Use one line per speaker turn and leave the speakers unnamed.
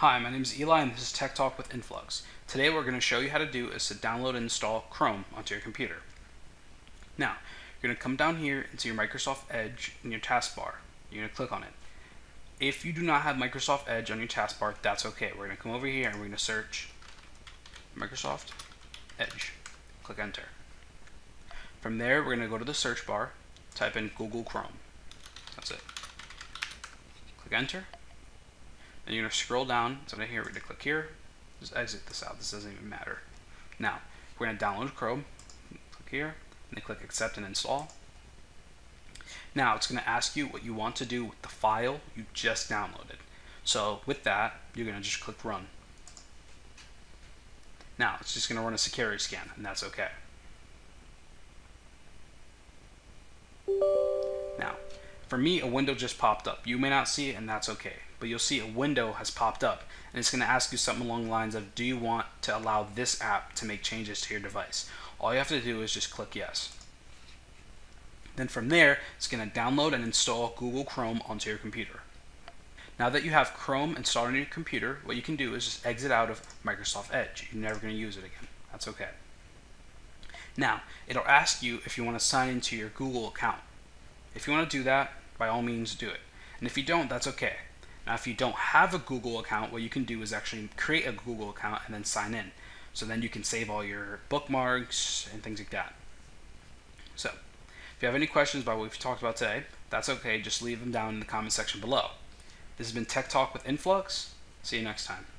Hi, my name is Eli and this is Tech Talk with Influx. Today we're going to show you how to do is to download and install Chrome onto your computer. Now, you're going to come down here into your Microsoft Edge in your taskbar. You're going to click on it. If you do not have Microsoft Edge on your taskbar, that's okay. We're going to come over here and we're going to search Microsoft Edge. Click enter. From there, we're going to go to the search bar, type in Google Chrome. That's it. Click enter and you're to scroll down. So right here, we're to click here. Just exit this out. This doesn't even matter. Now, we're to download Chrome. Click here, and then click accept and install. Now, it's to ask you what you want to do with the file you just downloaded. So with that, you're to just click run. Now, it's just to run a security scan, and that's okay. For me, a window just popped up. You may not see it, and that's okay. But you'll see a window has popped up, and it's going to ask you something along the lines of, do you want to allow this app to make changes to your device? All you have to do is just click yes. Then from there, it's going to download and install Google Chrome onto your computer. Now that you have Chrome installed on your computer, what you can do is just exit out of Microsoft Edge. You're never going to use it again. That's okay. Now, it'll ask you if you want to sign into your Google account. If you want to do that, by all means do it. And if you don't, that's okay. Now, if you don't have a Google account, what you can do is actually create a Google account and then sign in. So then you can save all your bookmarks and things like that. So, if you have any questions about what we've talked about today, that's okay. Just leave them down in the comment section below. This has been Tech Talk with Influx. See you next time.